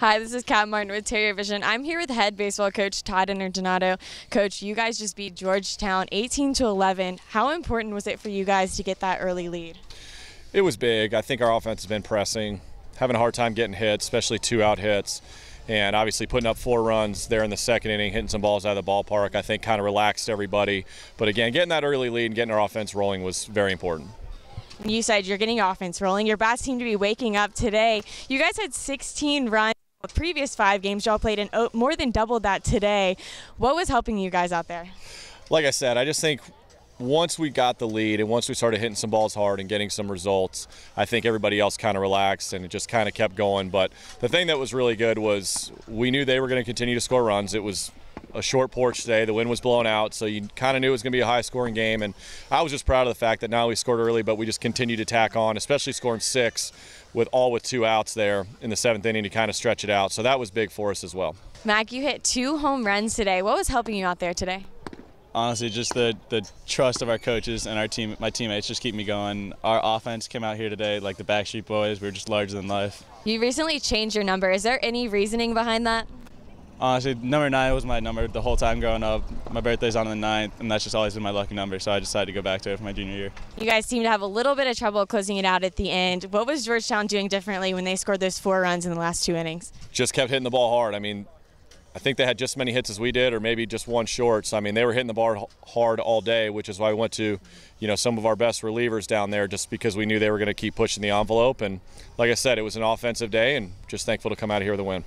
Hi, this is Kat Martin with Terrier Vision. I'm here with head baseball coach Todd Interdonato. Coach, you guys just beat Georgetown 18 to 11. How important was it for you guys to get that early lead? It was big. I think our offense has been pressing, having a hard time getting hits, especially two out hits. And obviously, putting up four runs there in the second inning, hitting some balls out of the ballpark, I think kind of relaxed everybody. But again, getting that early lead and getting our offense rolling was very important. You said you're getting offense rolling. Your bats seem to be waking up today. You guys had 16 runs the previous five games, y'all played and oh, more than doubled that today. What was helping you guys out there? Like I said, I just think once we got the lead and once we started hitting some balls hard and getting some results, I think everybody else kind of relaxed and it just kind of kept going. But the thing that was really good was we knew they were going to continue to score runs. It was a short porch today. The wind was blowing out, so you kind of knew it was going to be a high scoring game. And I was just proud of the fact that not only scored early, but we just continued to tack on, especially scoring six with all with two outs there in the seventh inning to kind of stretch it out. So that was big for us as well. Mack, you hit two home runs today. What was helping you out there today? Honestly, just the, the trust of our coaches and our team, my teammates, just keep me going. Our offense came out here today like the Backstreet Boys. We are just larger than life. You recently changed your number. Is there any reasoning behind that? Honestly, number nine was my number the whole time growing up. My birthday's on the ninth, and that's just always been my lucky number, so I decided to go back to it for my junior year. You guys seem to have a little bit of trouble closing it out at the end. What was Georgetown doing differently when they scored those four runs in the last two innings? Just kept hitting the ball hard. I mean, I think they had just as many hits as we did, or maybe just one short. So I mean, they were hitting the ball hard all day, which is why we went to, you know, some of our best relievers down there, just because we knew they were going to keep pushing the envelope. And like I said, it was an offensive day, and just thankful to come out of here with a win.